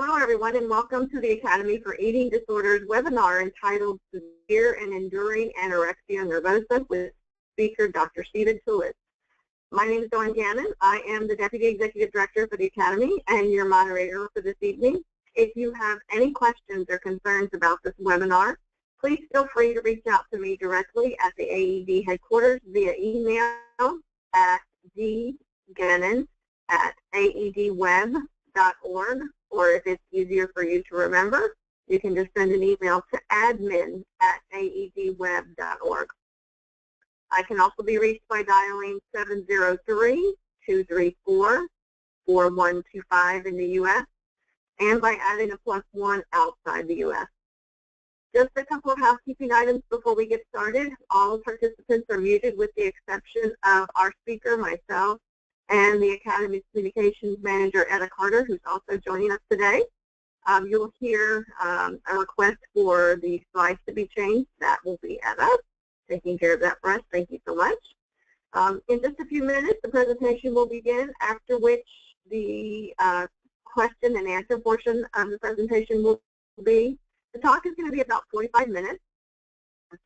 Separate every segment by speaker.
Speaker 1: Hello, everyone, and welcome to the Academy for Eating Disorders webinar entitled Severe and Enduring Anorexia Nervosa with speaker Dr. Stephen Touyz. My name is Dawn Gannon. I am the Deputy Executive Director for the Academy and your moderator for this evening. If you have any questions or concerns about this webinar, please feel free to reach out to me directly at the AED headquarters via email at dgannon at aedweb.org or if it's easier for you to remember, you can just send an email to admin at aedweb.org. I can also be reached by dialing 703-234-4125 in the U.S. and by adding a plus one outside the U.S. Just a couple of housekeeping items before we get started. All participants are muted with the exception of our speaker, myself, and the Academy's Communications Manager, Etta Carter, who's also joining us today. Um, you'll hear um, a request for the slides to be changed. That will be Etta taking care of that for us. Thank you so much. Um, in just a few minutes, the presentation will begin, after which the uh, question and answer portion of the presentation will be. The talk is going to be about 45 minutes.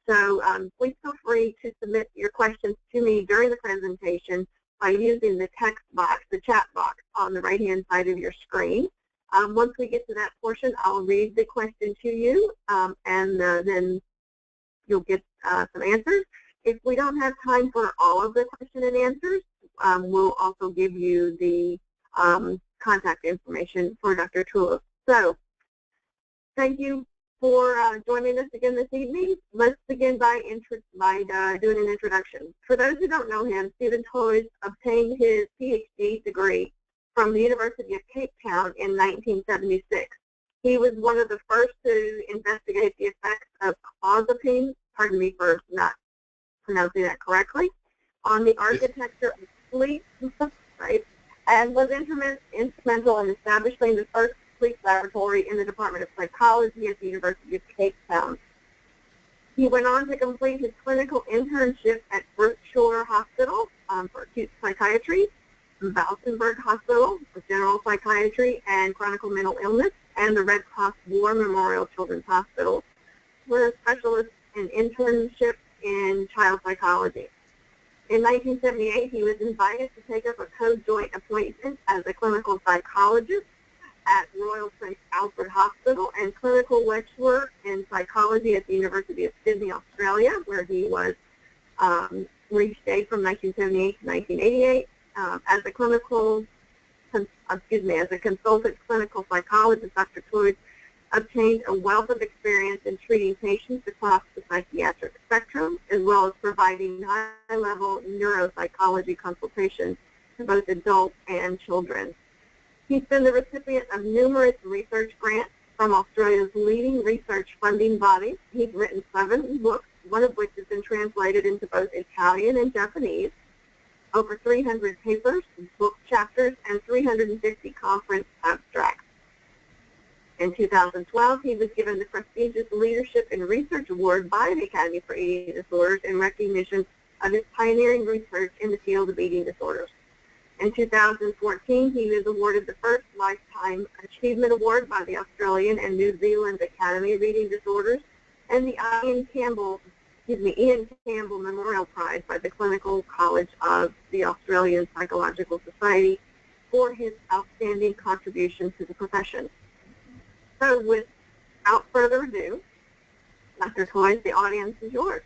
Speaker 1: So um, please feel free to submit your questions to me during the presentation by using the text box, the chat box on the right-hand side of your screen. Um, once we get to that portion, I'll read the question to you, um, and uh, then you'll get uh, some answers. If we don't have time for all of the question and answers, um, we'll also give you the um, contact information for Dr. Touyz. So, thank you for uh, joining us again this evening. Let's begin by, by uh, doing an introduction. For those who don't know him, Stephen Touyz obtained his PhD degree from the University of Cape Town in 1976. He was one of the first to investigate the effects of clozapine, pardon me for not pronouncing that correctly, on the architecture of sleep, right, and was instrumental in establishing the first laboratory in the Department of Psychology at the University of Cape Town. He went on to complete his clinical internship at Berkshire Hospital um, for acute psychiatry, Valkenberg Hospital for general psychiatry and chronic mental illness, and the Red Cross War Memorial Children's Hospital for a specialist in internship in child psychology. In 1978, he was invited to take up a co-joint appointment as a clinical psychologist at Royal Prince Alfred Hospital and clinical lecturer in psychology at the University of Sydney, Australia, where he was um, from 1978 to 1988 um, as a clinical, excuse me, as a consultant clinical psychologist. Dr. Touyz obtained a wealth of experience in treating patients across the psychiatric spectrum, as well as providing high-level neuropsychology consultation to both adults and children. He's been the recipient of numerous research grants from Australia's leading research funding bodies. He's written seven books, one of which has been translated into both Italian and Japanese, over 300 papers, book chapters, and 350 conference abstracts. In 2012, he was given the prestigious Leadership in Research Award by the Academy for Eating Disorders in recognition of his pioneering research in the field of eating disorders. In 2014, he was awarded the first Lifetime Achievement Award by the Australian and New Zealand Academy of Eating Disorders and the Ian Campbell, excuse me, Ian Campbell Memorial Prize by the Clinical College of the Australian Psychological Society for his outstanding contribution to the profession. So without further ado, Dr. Touyz, the audience is yours.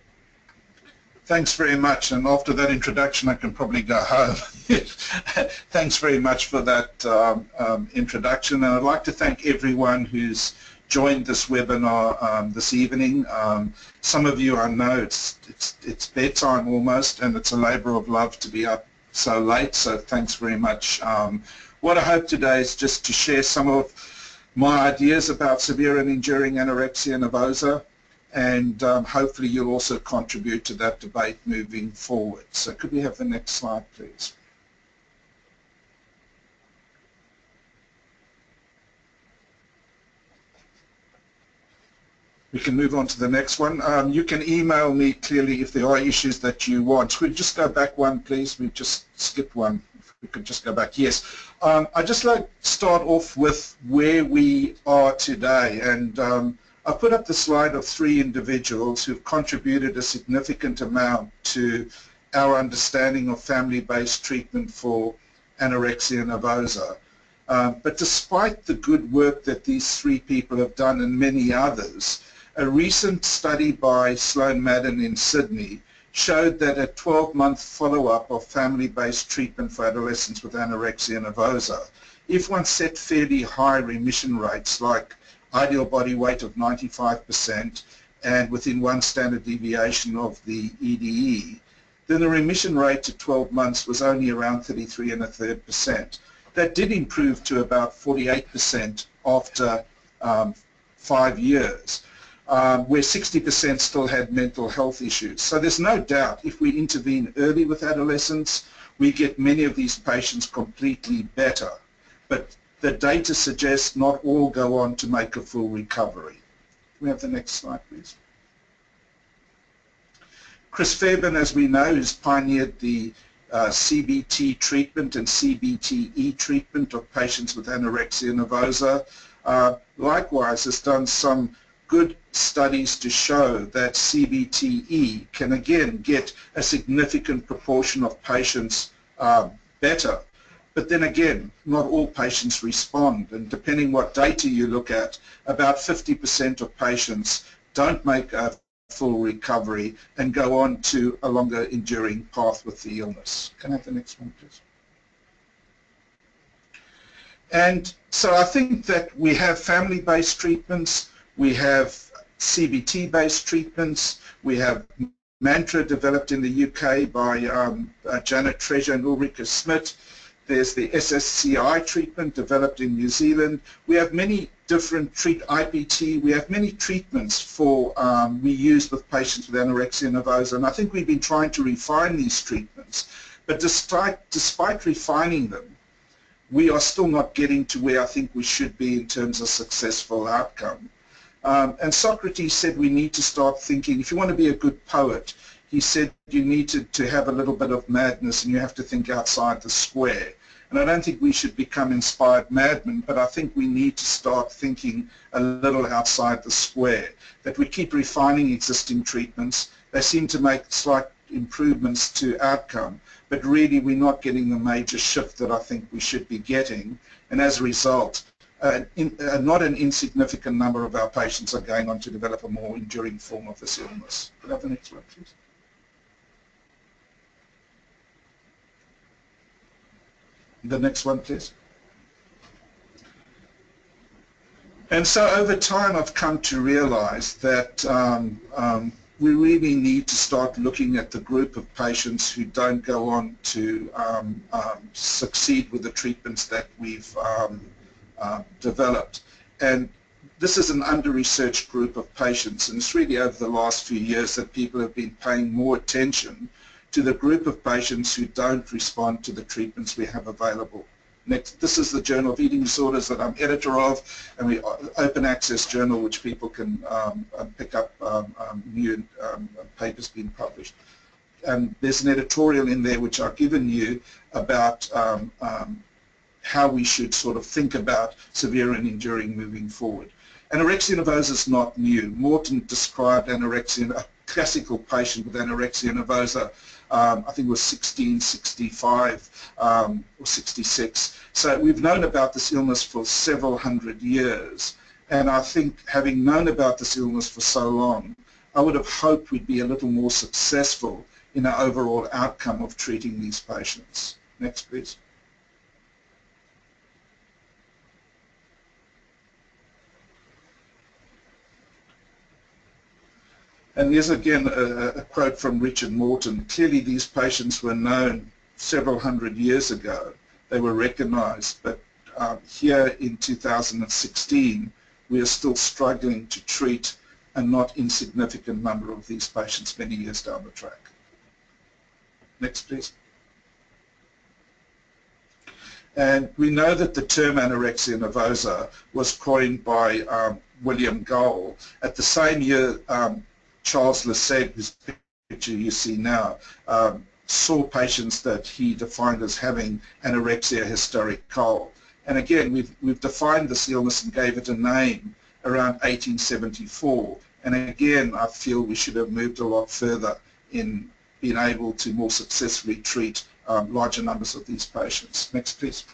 Speaker 2: Thanks very much. And after that introduction, I can probably go home. Thanks very much for that um, um, introduction. And I'd like to thank everyone who's joined this webinar um, this evening. Um, some of you I know it's, it's, it's bedtime almost, and it's a labor of love to be up so late, so thanks very much. Um, what I hope today is just to share some of my ideas about severe and enduring anorexia nervosa, and um, hopefully you'll also contribute to that debate moving forward. So could we have the next slide, please? We can move on to the next one. Um, you can email me clearly if there are issues that you want. We just go back one, please? We just skip one. we could just go back. Yes. Um, I'd just like to start off with where we are today. And um, I put up the slide of three individuals who've contributed a significant amount to our understanding of family-based treatment for anorexia nervosa. Um, but despite the good work that these three people have done and many others, a recent study by Sloane Madden in Sydney showed that a 12-month follow-up of family-based treatment for adolescents with anorexia nervosa, if one set fairly high remission rates like ideal body weight of 95% and within one standard deviation of the EDE, then the remission rate at 12 months was only around 33 and a third percent. That did improve to about 48% after um, five years um, where 60% still had mental health issues. So there's no doubt if we intervene early with adolescents, we get many of these patients completely better. But the data suggests not all go on to make a full recovery. Can we have the next slide, please? Chris Fairburn, as we know, has pioneered the uh, CBT treatment and CBTE treatment of patients with anorexia nervosa. Uh, likewise, has done some good studies to show that CBTE can again get a significant proportion of patients uh, better. But then again, not all patients respond, and depending what data you look at, about 50% of patients don't make a full recovery and go on to a longer enduring path with the illness. Can I have the next one, please? And so I think that we have family-based treatments, we have CBT-based treatments. We have Mantra developed in the UK by um, uh, Janet Treasure and Ulrike Schmidt. There's the SSCM treatment developed in New Zealand. We have many different treat IPT. We have many treatments for um, we use with patients with anorexia nervosa, and I think we've been trying to refine these treatments. But despite despite refining them, we are still not getting to where I think we should be in terms of successful outcome. Um, and Socrates said we need to start thinking, if you want to be a good poet, he said you need to, to have a little bit of madness and you have to think outside the square. And I don't think we should become inspired madmen, but I think we need to start thinking a little outside the square, that we keep refining existing treatments. They seem to make slight improvements to outcome, but really we're not getting the major shift that I think we should be getting. And as a result, uh, in, uh, not an insignificant number of our patients are going on to develop a more enduring form of this illness. Could I have the next one, please? The next one, please. And so over time I've come to realize that um, um, we really need to start looking at the group of patients who don't go on to um, um succeed with the treatments that we've um, uh, developed. And this is an under-researched group of patients, and it's really over the last few years that people have been paying more attention to the group of patients who don't respond to the treatments we have available. Next, this is the Journal of Eating Disorders that I'm editor of, and we open access journal which people can um, uh, pick up um, um, new um, papers being published. And there's an editorial in there which I've given you about um, um, how we should sort of think about severe and enduring moving forward. Anorexia nervosa is not new. Morton described anorexia, a classical patient with anorexia nervosa, um, I think it was 1665 um, or 66. So we've known about this illness for several hundred years. And I think having known about this illness for so long, I would have hoped we'd be a little more successful in our overall outcome of treating these patients. Next, please. And there's again a, a, quote from Richard Morton. Clearly these patients were known several hundred years ago. They were recognized, but uh, here in 2016 we are still struggling to treat a not insignificant number of these patients many years down the track. Next please. And we know that the term anorexia nervosa was coined by um, William Gull. At the same year, um, Charles Lasègue, whose picture you see now, um, saw patients that he defined as having anorexia historicale. And again, we've, we've defined this illness and gave it a name around 1874. And again, I feel we should have moved a lot further in being able to more successfully treat um, larger numbers of these patients. Next, please.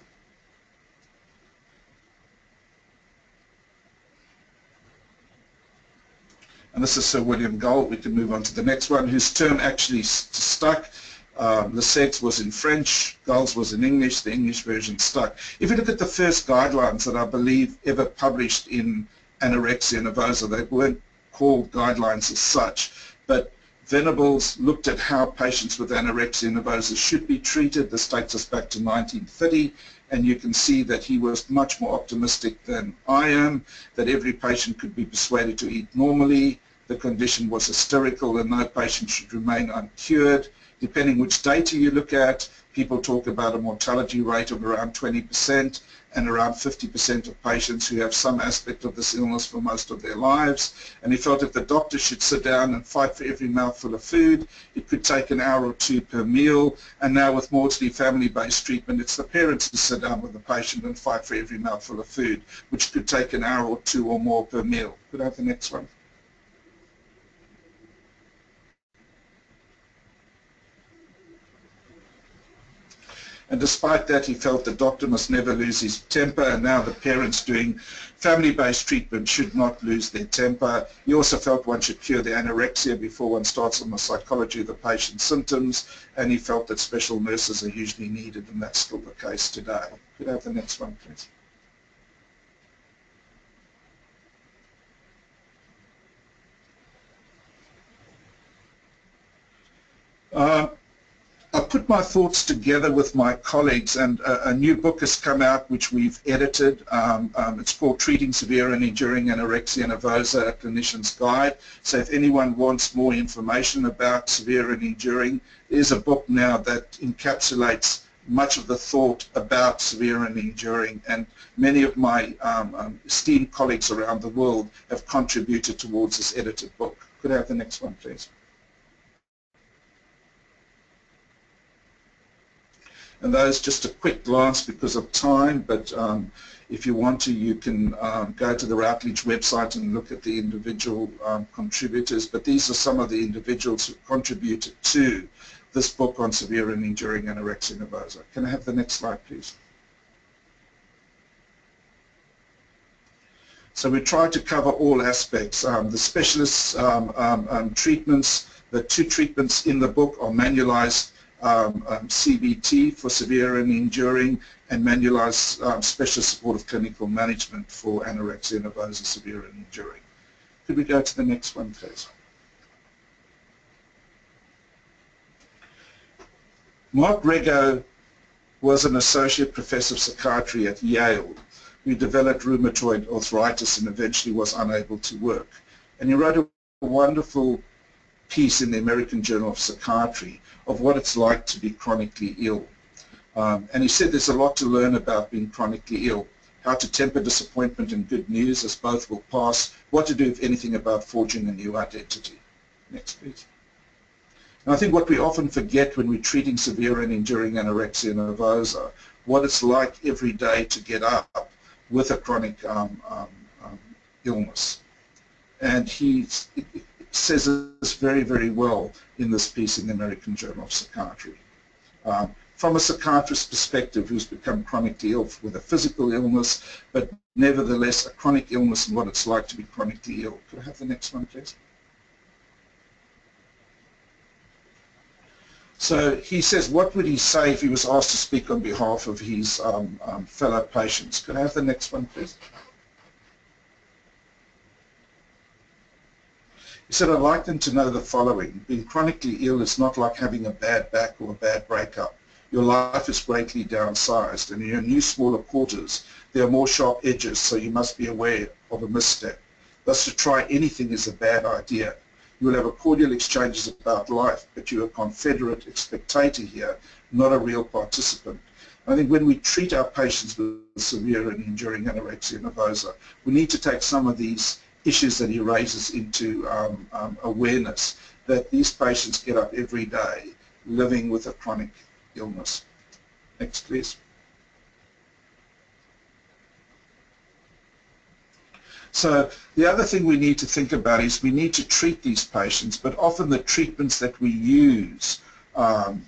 Speaker 2: And this is Sir William Gull. We can move on to the next one, whose term actually stuck. Um, Lasègue's was in French, Gull's was in English, the English version stuck. If you look at the first guidelines that I believe ever published in anorexia nervosa, they weren't called guidelines as such, but Venables looked at how patients with anorexia nervosa should be treated. This takes us back to 1930, and you can see that he was much more optimistic than I am, that every patient could be persuaded to eat normally, the condition was hysterical and no patient should remain uncured. Depending which data you look at, people talk about a mortality rate of around 20% and around 50% of patients who have some aspect of this illness for most of their lives. And he felt if the doctor should sit down and fight for every mouthful of food, it could take an hour or two per meal. And now with Maudsley family-based treatment, it's the parents who sit down with the patient and fight for every mouthful of food, which could take an hour or two or more per meal. Could I have the next one? And despite that, he felt the doctor must never lose his temper, and now the parents doing family-based treatment should not lose their temper. He also felt one should cure the anorexia before one starts on the psychology of the patient's symptoms, and he felt that special nurses are usually needed, and that's still the case today. Could I have the next one, please? Uh, I put my thoughts together with my colleagues and a, a new book has come out which we've edited. Um, um, it's called Treating Severe and Enduring Anorexia Nervosa, a Clinician's Guide. So if anyone wants more information about severe and enduring, there's a book now that encapsulates much of the thought about severe and enduring and many of my um, um, esteemed colleagues around the world have contributed towards this edited book. Could I have the next one please? And those just a quick glance because of time, but um, if you want to, you can um, go to the Routledge website and look at the individual um, contributors. But these are some of the individuals who contributed to this book on severe and enduring anorexia nervosa. Can I have the next slide, please? So we tried to cover all aspects. Um, the specialist um, um, um, treatments, the two treatments in the book are manualized um, um, CBT for severe and enduring, and manualized um, special supportive clinical management for anorexia nervosa severe and enduring. Could we go to the next one, please? Mark Rego was an associate professor of psychiatry at Yale who developed rheumatoid arthritis and eventually was unable to work. And he wrote a wonderful piece in the American Journal of Psychiatry of what it's like to be chronically ill. Um, and he said there's a lot to learn about being chronically ill, how to temper disappointment and good news as both will pass, what to do, if anything, about forging a new identity. Next, please. And I think what we often forget when we're treating severe and enduring anorexia nervosa, what it's like every day to get up with a chronic um, um, um illness. And he says this very, very well in this piece in the American Journal of Psychiatry. Um, from a psychiatrist's perspective who's become chronically ill with a physical illness, but nevertheless a chronic illness and what it's like to be chronically ill. Could I have the next one, please? So he says, what would he say if he was asked to speak on behalf of his um, um, fellow patients? Could I have the next one, please? He said, I'd like them to know the following. Being chronically ill is not like having a bad back or a bad breakup. Your life is greatly downsized and in your new smaller quarters there are more sharp edges so you must be aware of a misstep. Thus to try anything is a bad idea. You will have a cordial exchanges about life but you're a confederate spectator here, not a real participant. I think when we treat our patients with severe and enduring anorexia nervosa, we need to take some of these issues that he raises into um, um, awareness that these patients get up every day living with a chronic illness. Next, please. So the other thing we need to think about is we need to treat these patients, but often the treatments that we use um,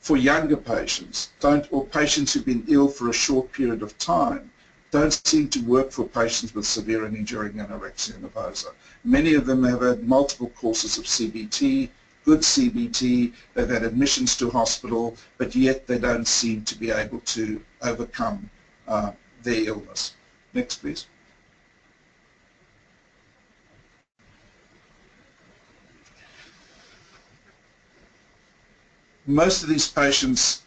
Speaker 2: for younger patients don't, or patients who've been ill for a short period of time, don't seem to work for patients with severe and enduring anorexia nervosa. Many of them have had multiple courses of CBT, good CBT, they've had admissions to hospital, but yet they don't seem to be able to overcome uh, their illness. Next, please. most of these patients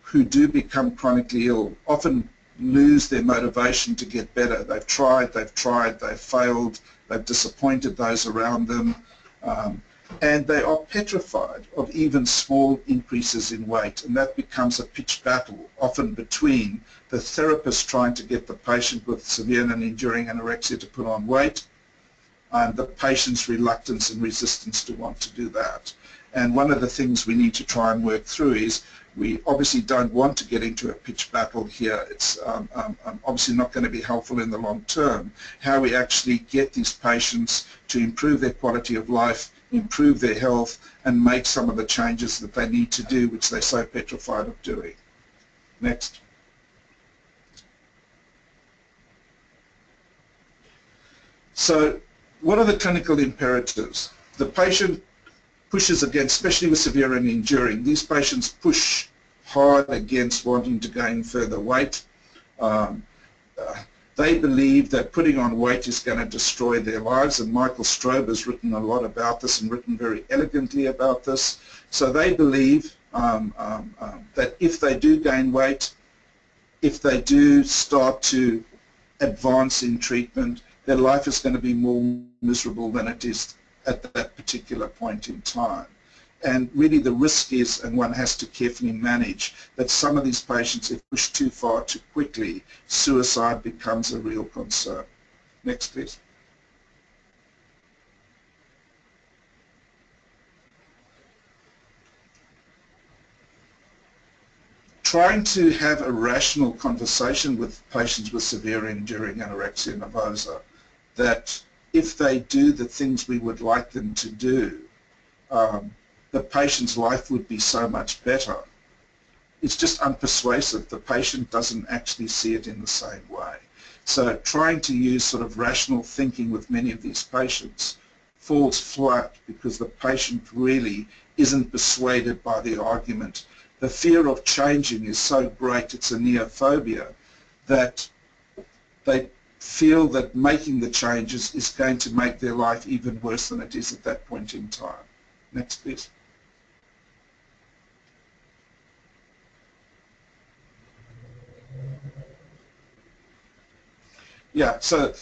Speaker 2: who do become chronically ill often lose their motivation to get better. They've tried, they've tried, they've failed, they've disappointed those around them, um, and they are petrified of even small increases in weight, and that becomes a pitched battle, often between the therapist trying to get the patient with severe and enduring anorexia to put on weight, and the patient's reluctance and resistance to want to do that. And one of the things we need to try and work through is we obviously don't want to get into a pitch battle here. It's um, um, um, obviously not going to be helpful in the long term. How we actually get these patients to improve their quality of life, improve their health, and make some of the changes that they need to do, which they're so petrified of doing. Next. So what are the clinical imperatives? The patient pushes against, especially with severe and enduring. These patients push hard against wanting to gain further weight. Um, uh, they believe that putting on weight is going to destroy their lives, and Michael Strober has written a lot about this and written very elegantly about this. So they believe um, um, um that if they do gain weight, if they do start to advance in treatment, their life is going to be more miserable than it is at that particular point in time. And really the risk is, and one has to carefully manage, that some of these patients, if pushed too far too quickly, suicide becomes a real concern. Next, please. trying to have a rational conversation with patients with severe enduring anorexia nervosa that if they do the things we would like them to do, um, the patient's life would be so much better. It's just unpersuasive. The patient doesn't actually see it in the same way. So trying to use sort of rational thinking with many of these patients falls flat because the patient really isn't persuaded by the argument. The fear of changing is so great, it's a neophobia, that they feel that making the changes is going to make their life even worse than it is at that point in time. Next, please. Yeah, so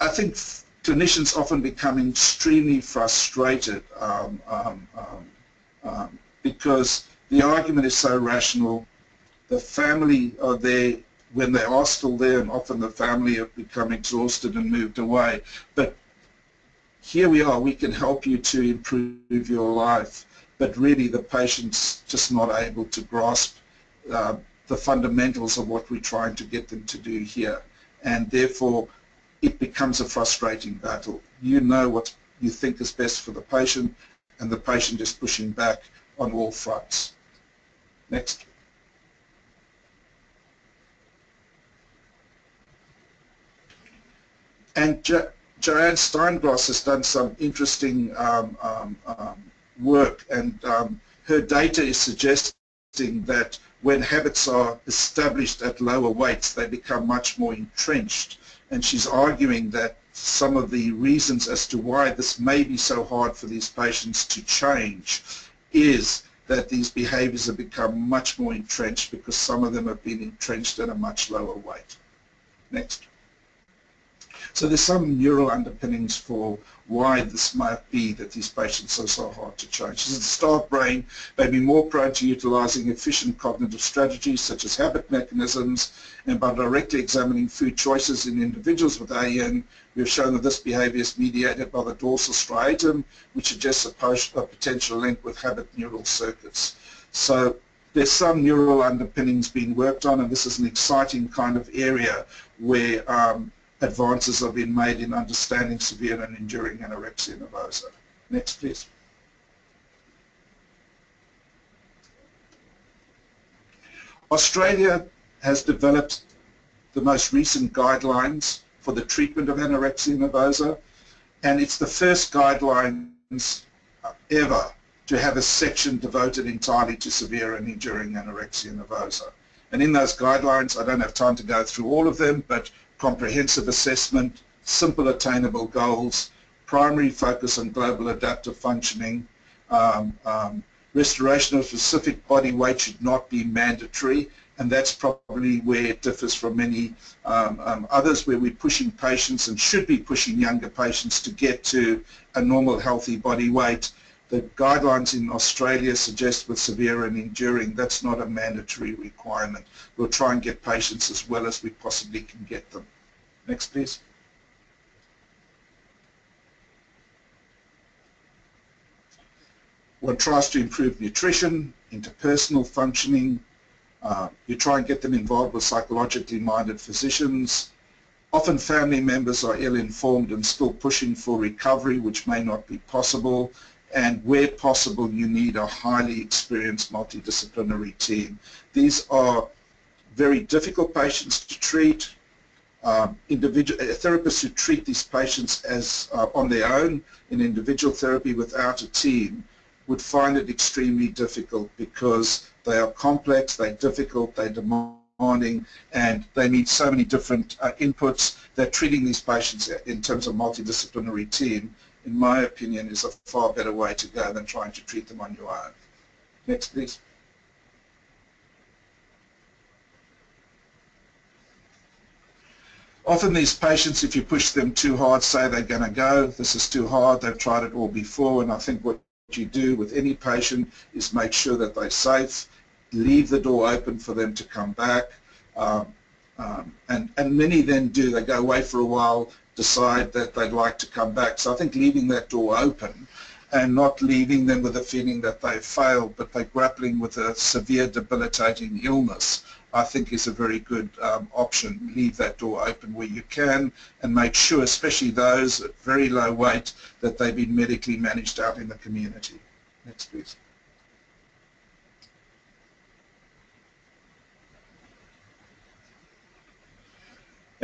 Speaker 2: I think clinicians often become extremely frustrated um, um, um, um because the argument is so rational. The family are there when they are still there and often the family have become exhausted and moved away. But here we are, we can help you to improve your life, but really the patient's just not able to grasp uh, the fundamentals of what we're trying to get them to do here. And therefore, it becomes a frustrating battle. You know what you think is best for the patient, and the patient is pushing back on all fronts. Next. And jo Joanne Steinglass has done some interesting um, um, um, work and um, her data is suggesting that when habits are established at lower weights, they become much more entrenched. And she's arguing that some of the reasons as to why this may be so hard for these patients to change is that these behaviors have become much more entrenched because some of them have been entrenched at a much lower weight. Next. So there's some neural underpinnings for why this might be that these patients are so hard to change. So the start brain may be more prone to utilizing efficient cognitive strategies such as habit mechanisms and by directly examining food choices in individuals with AN, we have shown that this behavior is mediated by the dorsal striatum, which suggests a, a potential link with habit neural circuits. So there's some neural underpinnings being worked on and this is an exciting kind of area where um, advances have been made in understanding severe and enduring anorexia nervosa. Next, please. Australia has developed the most recent guidelines for the treatment of anorexia nervosa, and it's the first guidelines ever to have a section devoted entirely to severe and enduring anorexia nervosa. And in those guidelines, I don't have time to go through all of them, but comprehensive assessment, simple attainable goals, primary focus on global adaptive functioning, um, um, restoration of specific body weight should not be mandatory and that's probably where it differs from many um, um, others where we're pushing patients and should be pushing younger patients to get to a normal healthy body weight. The guidelines in Australia suggest with severe and enduring that's not a mandatory requirement. We'll try and get patients as well as we possibly can get them. Next please. One tries to improve nutrition, interpersonal functioning, uh, you try and get them involved with psychologically minded physicians. Often family members are ill-informed and still pushing for recovery, which may not be possible. And where possible, you need a highly experienced multidisciplinary team. These are very difficult patients to treat. Um, individual uh, therapists who treat these patients as uh, on their own in individual therapy without a team would find it extremely difficult because they are complex, they're difficult, they're demanding, and they need so many different uh, inputs that treating these patients in terms of multidisciplinary team, in my opinion, is a far better way to go than trying to treat them on your own. Next, please. Often these patients, if you push them too hard, say they're going to go, this is too hard, they've tried it all before, and I think what you do with any patient is make sure that they're safe, leave the door open for them to come back. Um, um, and, and many then do. They go away for a while, decide that they'd like to come back. So I think leaving that door open and not leaving them with a feeling that they've failed, but they're grappling with a severe debilitating illness, I think is a very good um, option. Leave that door open where you can and make sure, especially those at very low weight, that they've been medically managed out in the community. Next, please.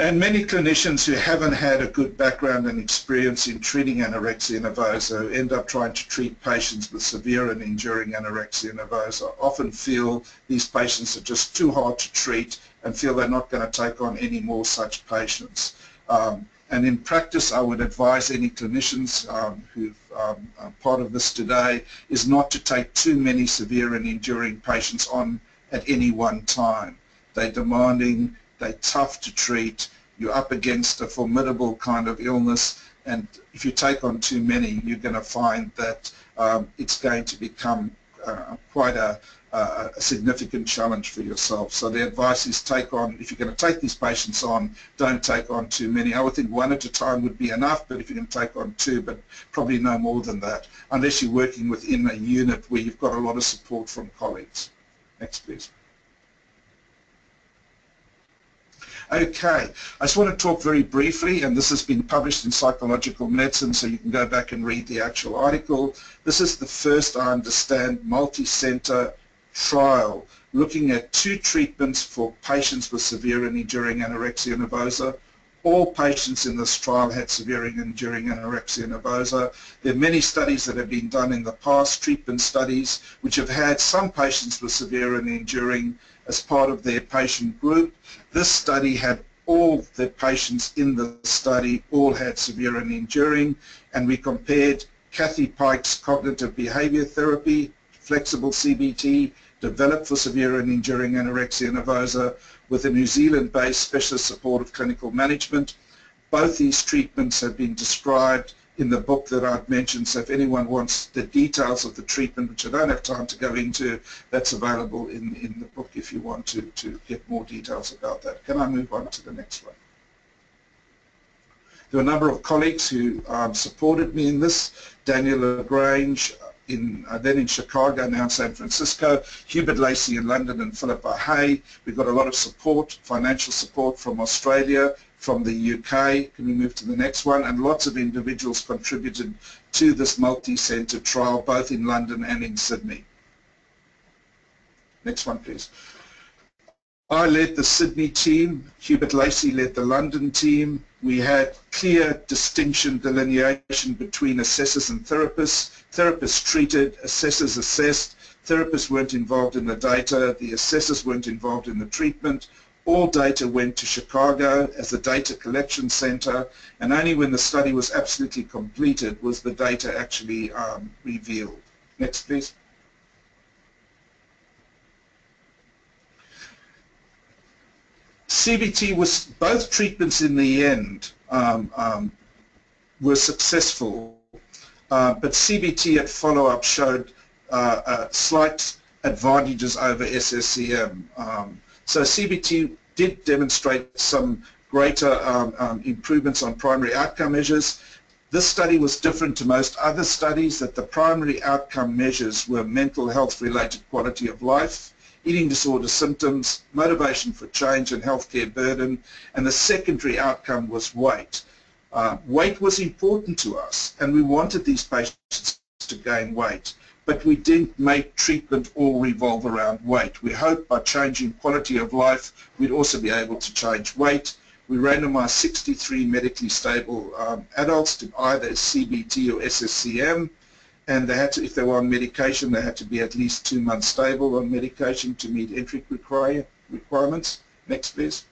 Speaker 2: And many clinicians who haven't had a good background and experience in treating anorexia nervosa end up trying to treat patients with severe and enduring anorexia nervosa often feel these patients are just too hard to treat and feel they're not going to take on any more such patients. Um, and in practice, I would advise any clinicians um, who um, are part of this today is not to take too many severe and enduring patients on at any one time. They're demanding they're tough to treat. You're up against a formidable kind of illness, and if you take on too many, you're going to find that um, it's going to become uh, quite a, a, significant challenge for yourself. So the advice is take on, if you're going to take these patients on, don't take on too many. I would think one at a time would be enough, but if you can take on two, but probably no more than that, unless you're working within a unit where you've got a lot of support from colleagues. Next, please. Okay, I just want to talk very briefly, and this has been published in Psychological Medicine, so you can go back and read the actual article. This is the first, I understand, multi-center trial looking at two treatments for patients with severe and enduring anorexia nervosa. All patients in this trial had severe and enduring anorexia nervosa. There are many studies that have been done in the past, treatment studies, which have had some patients with severe and enduring as part of their patient group. This study had all the patients in the study all had severe and enduring and we compared Kathy Pike's cognitive behavior therapy, flexible CBT, developed for severe and enduring anorexia nervosa with a New Zealand-based specialist supportive clinical management Both these treatments have been described in the book that I've mentioned, so if anyone wants the details of the treatment, which I don't have time to go into, that's available in, in the book if you want to, to get more details about that. Can I move on to the next one? There were a number of colleagues who um, supported me in this. Daniel le Grange, in, uh, then in Chicago, now in San Francisco, Hubert Lacey in London and Philippa Hay. We've got a lot of support, financial support from Australia, from the UK. Can we move to the next one? And lots of individuals contributed to this multi-centre trial, both in London and in Sydney. Next one, please. I led the Sydney team. Hubert Lacey led the London team. We had clear distinction, delineation between assessors and therapists. Therapists treated, assessors assessed. Therapists weren't involved in the data. The assessors weren't involved in the treatment. All data went to Chicago as a data collection center, and only when the study was absolutely completed was the data actually um, revealed. Next, please. CBT was, both treatments in the end um, um, were successful, uh, but CBT at follow-up showed uh, uh, slight advantages over SSCM. Um, so CBT did demonstrate some greater um, um, improvements on primary outcome measures. This study was different to most other studies that the primary outcome measures were mental health related quality of life, eating disorder symptoms, motivation for change and healthcare burden, and the secondary outcome was weight. Uh, weight was important to us, and we wanted these patients to gain weight, but we didn't make treatment all revolve around weight. We hoped by changing quality of life, we'd also be able to change weight. We randomized 63 medically stable um, adults to either CBT or SSCM, and they had to, if they were on medication, they had to be at least two months stable on medication to meet entry require, requirements. Next, please.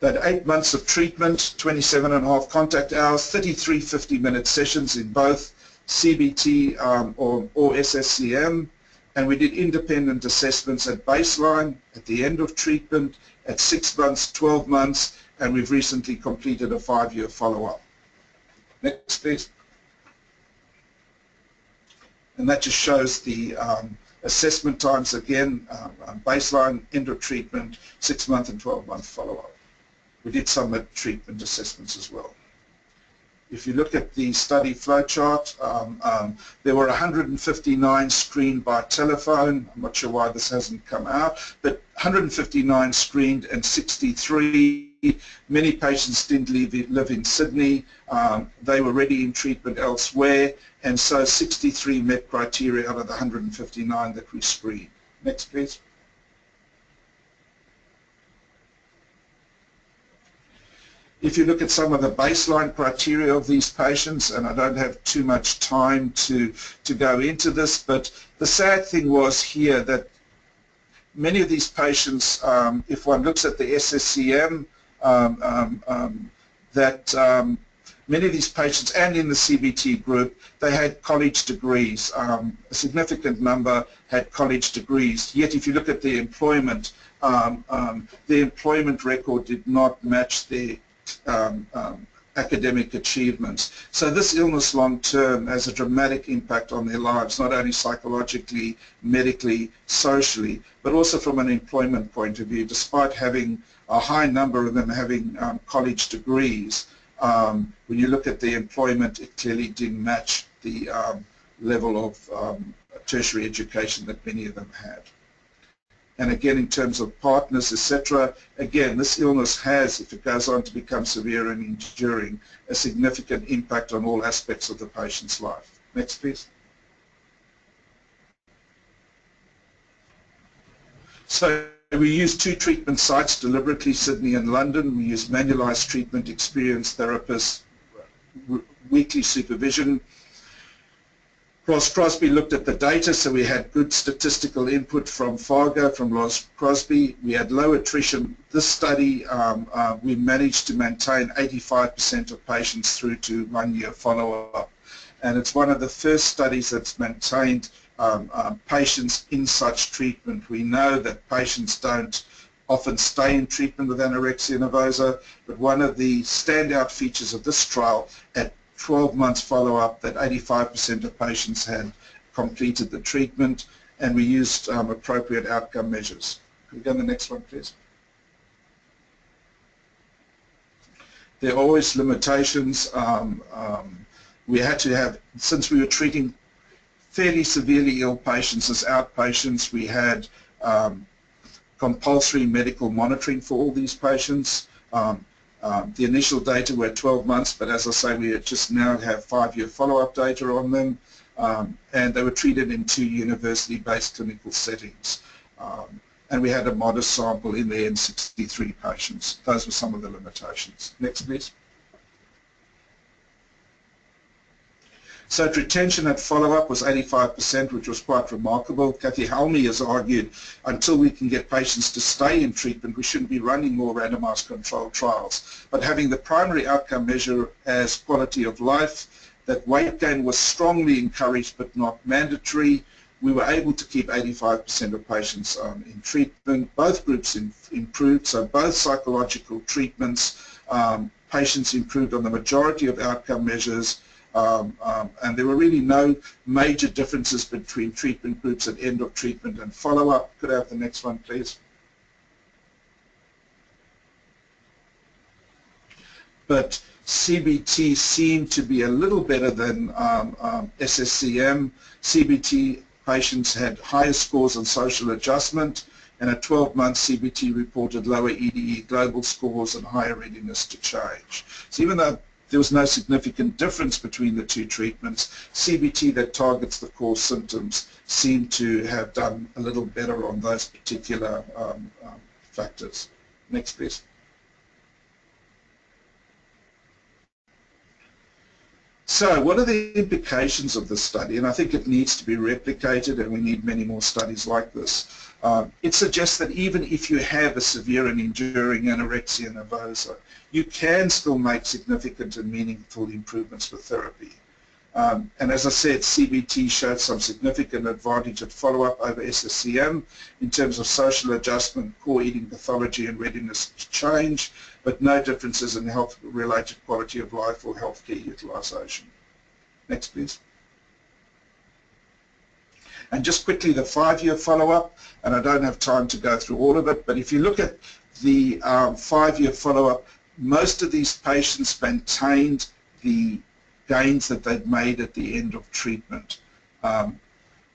Speaker 2: They had eight months of treatment, 27 and a half contact hours, 33 50-minute sessions in both CBT um, or, or SSCM, and we did independent assessments at baseline, at the end of treatment, at six months, 12 months, and we've recently completed a five-year follow-up. Next, please. And that just shows the um, assessment times again, um, baseline, end of treatment, six-month and 12-month follow-up. We did some treatment assessments as well. If you look at the study flowchart, um, um, there were 159 screened by telephone. I'm not sure why this hasn't come out, but 159 screened and 63 Many patients didn't live, live in Sydney. Um, they were already in treatment elsewhere, and so 63 met criteria out of the 159 that we screened. Next, please. If you look at some of the baseline criteria of these patients, and I don't have too much time to, to go into this, but the sad thing was here that many of these patients, um, if one looks at the SSCM, um, um, um, that um, many of these patients and in the CBT group, they had college degrees. Um, a significant number had college degrees. Yet if you look at the employment, the employment record did not match their academic achievements. So this illness long term has a dramatic impact on their lives, not only psychologically, medically, socially, but also from an employment point of view, despite having a high number of them having um, college degrees. Um, when you look at the employment, it clearly didn't match the um, level of um, tertiary education that many of them had. And again, in terms of partners, etc., again, this illness has, if it goes on to become severe and enduring, a significant impact on all aspects of the patient's life. Next, please. So we use two treatment sites deliberately, Sydney and London. We use manualized treatment experienced therapists, weekly supervision. Ross Crosby looked at the data, so we had good statistical input from Fargo, from Ross Crosby. We had low attrition. This study, um, uh, we managed to maintain 85% of patients through to one-year follow-up. And it's one of the first studies that's maintained um, um, patients in such treatment. We know that patients don't often stay in treatment with anorexia nervosa, but one of the standout features of this trial at 12 months follow-up that 85% of patients had completed the treatment and we used um, appropriate outcome measures. Can we go to the next one, please? There are always limitations. Um, um, we had to have, since we were treating fairly severely ill patients as outpatients, we had um, compulsory medical monitoring for all these patients. Um, um, the initial data were 12 months, but as I say, we just now have five-year follow-up data on them, um, and they were treated in two university-based clinical settings. Um, and we had a modest sample in the end, 63 patients. Those were some of the limitations. Next, please. So retention at follow-up was 85%, which was quite remarkable. Kathy Halmi has argued until we can get patients to stay in treatment, we shouldn't be running more randomized controlled trials. But having the primary outcome measure as quality of life, that weight gain was strongly encouraged but not mandatory. We were able to keep 85% of patients um, in treatment. Both groups in, improved, so both psychological treatments, um, patients improved on the majority of outcome measures, um, um, and there were really no major differences between treatment groups at end of treatment and follow-up. Could I have the next one, please? But CBT seemed to be a little better than um, um SSCM. CBT patients had higher scores on social adjustment, and at 12 months CBT reported lower EDE global scores and higher readiness to change. So even though there was no significant difference between the two treatments. CBT that targets the core symptoms seemed to have done a little better on those particular um, um, factors. Next, please. So what are the implications of this study? And I think it needs to be replicated and we need many more studies like this. Uh, it suggests that even if you have a severe and enduring anorexia nervosa, you can still make significant and meaningful improvements with therapy. Um, and as I said, CBT showed some significant advantage at follow-up over SSCM in terms of social adjustment, core eating pathology and readiness to change, but no differences in health-related quality of life or healthcare utilization. Next, please. And just quickly, the five-year follow-up, and I don't have time to go through all of it, but if you look at the um, five-year follow-up, most of these patients maintained the gains that they'd made at the end of treatment. Um,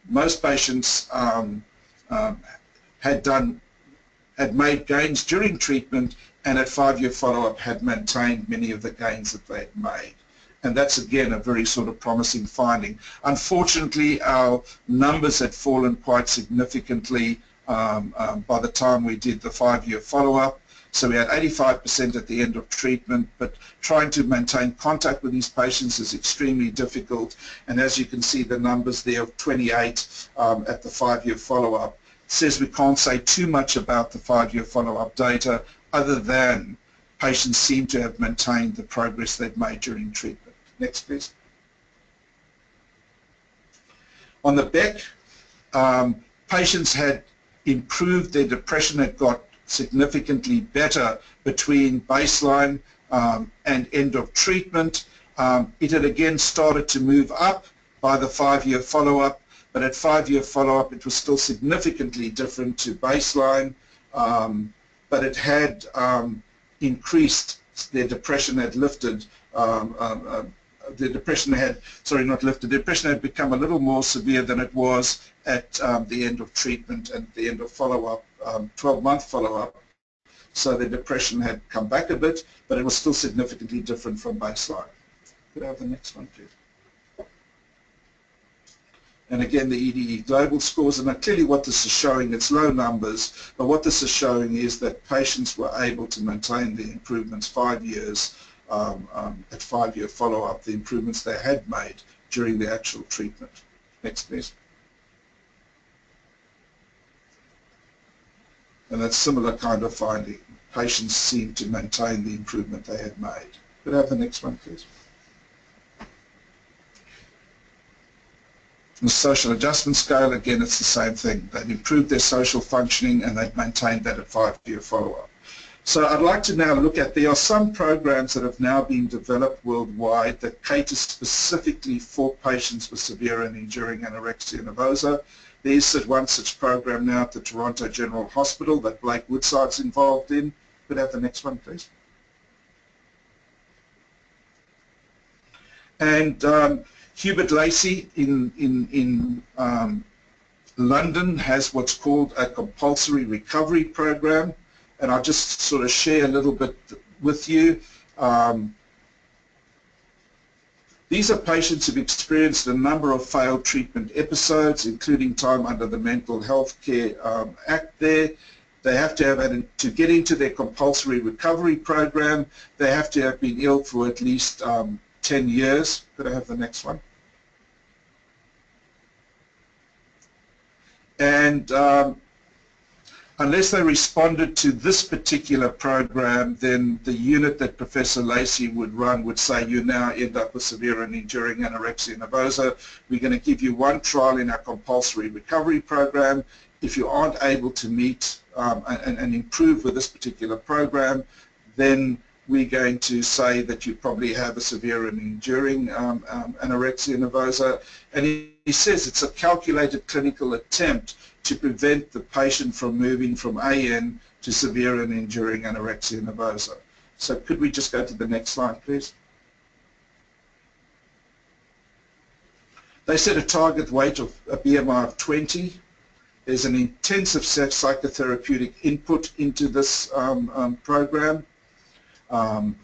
Speaker 2: most patients um, um, had done had made gains during treatment and at five-year follow-up had maintained many of the gains that they had made. And that's again a very sort of promising finding. Unfortunately, our numbers had fallen quite significantly um, um, by the time we did the five-year follow-up. So we had 85% at the end of treatment, but trying to maintain contact with these patients is extremely difficult. And as you can see, the numbers there of 28 um, at the five-year follow-up says we can't say too much about the five-year follow-up data other than patients seem to have maintained the progress they've made during treatment. Next, please. On the Beck, um, patients had improved their depression, had got significantly better between baseline um, and end of treatment. Um, it had again started to move up by the five-year follow-up, but at five-year follow-up it was still significantly different to baseline, um, but it had um, increased, their depression had lifted um, um, um, the depression had, sorry, not lifted, the depression had become a little more severe than it was at um, the end of treatment and the end of follow-up, 12-month um, follow-up. So the depression had come back a bit, but it was still significantly different from baseline. Could I have the next one, please? And again, the EDE global scores, and clearly what this is showing, it's low numbers, but what this is showing is that patients were able to maintain the improvements five years um, um, at five-year follow-up the improvements they had made during the actual treatment. Next, please. And that's similar kind of finding. Patients seem to maintain the improvement they had made. Could I have the next one, please? the social adjustment scale, again, it's the same thing. They've improved their social functioning and they've maintained that at five-year follow-up. So I'd like to now look at, there are some programs that have now been developed worldwide that cater specifically for patients with severe and enduring anorexia nervosa. There is one such program now at the Toronto General Hospital that Blake Woodside's involved in. Could have the next one, please? And um, Hubert Lacey in, in, in um, London has what's called a compulsory recovery program and I'll just sort of share a little bit with you. Um, these are patients who've experienced a number of failed treatment episodes, including time under the Mental Health Care um, Act there. They have to have, to get into their compulsory recovery program, they have to have been ill for at least um, 10 years. Could I have the next one? And um, unless they responded to this particular program, then the unit that Professor Lacey would run would say you now end up with severe and enduring anorexia nervosa. We're going to give you one trial in our compulsory recovery program. If you aren't able to meet um, and, and improve with this particular program, then we're going to say that you probably have a severe and enduring um, um, anorexia nervosa. And he, he says it's a calculated clinical attempt to prevent the patient from moving from AN to severe and enduring anorexia nervosa. So could we just go to the next slide, please? They set a target weight of a BMI of 20. There's an intensive psychotherapeutic input into this um, um, program. Um,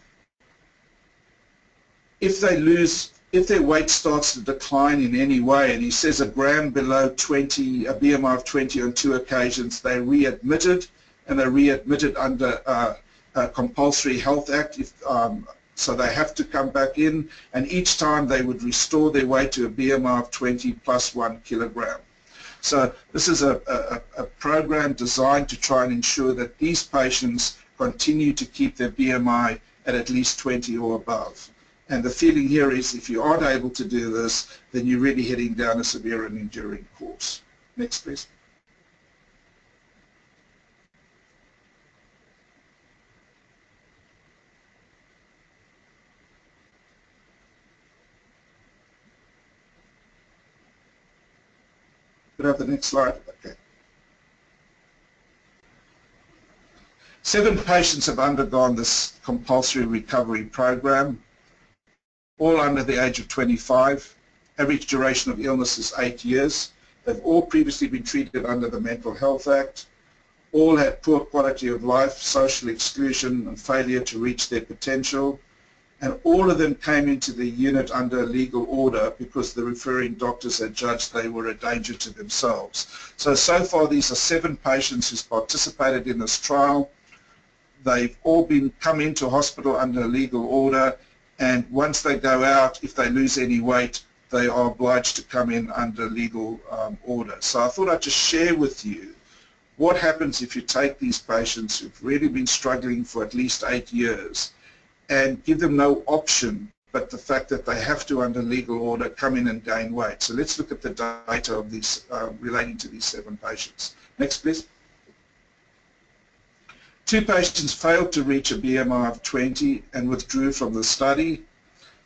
Speaker 2: if they lose, if their weight starts to decline in any way, and he says a gram below 20, a BMI of 20 on two occasions, they're readmitted, and they're readmitted under uh, a compulsory health act. If, um, so they have to come back in, and each time they would restore their weight to a BMI of 20 plus one kilogram. So this is a, a, a program designed to try and ensure that these patients continue to keep their BMI at at least 20 or above. And the feeling here is if you aren't able to do this, then you're really heading down a severe and enduring course. Next, please. Could I have the next slide? Okay. Seven patients have undergone this compulsory recovery program, all under the age of 25. Average duration of illness is eight years. They've all previously been treated under the Mental Health Act. All had poor quality of life, social exclusion and failure to reach their potential. And all of them came into the unit under legal order because the referring doctors had judged they were a danger to themselves. So, so far these are seven patients who's participated in this trial. They've all been come into hospital under legal order and once they go out, if they lose any weight, they are obliged to come in under legal um, order. So I thought I'd just share with you what happens if you take these patients who've really been struggling for at least eight years and give them no option but the fact that they have to, under legal order, come in and gain weight. So let's look at the data of these uh, relating to these seven patients. Next, please. Two patients failed to reach a BMI of 20 and withdrew from the study.